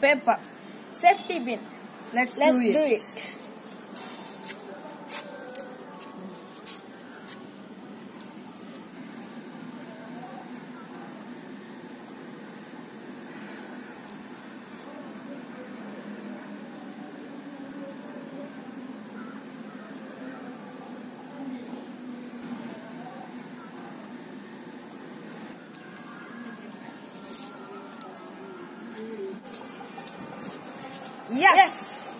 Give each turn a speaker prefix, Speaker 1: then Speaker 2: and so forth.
Speaker 1: paper.
Speaker 2: Safety bin.
Speaker 1: Let's,
Speaker 2: Let's
Speaker 1: do,
Speaker 2: do
Speaker 1: it.
Speaker 2: it.
Speaker 1: Yes.
Speaker 2: yes.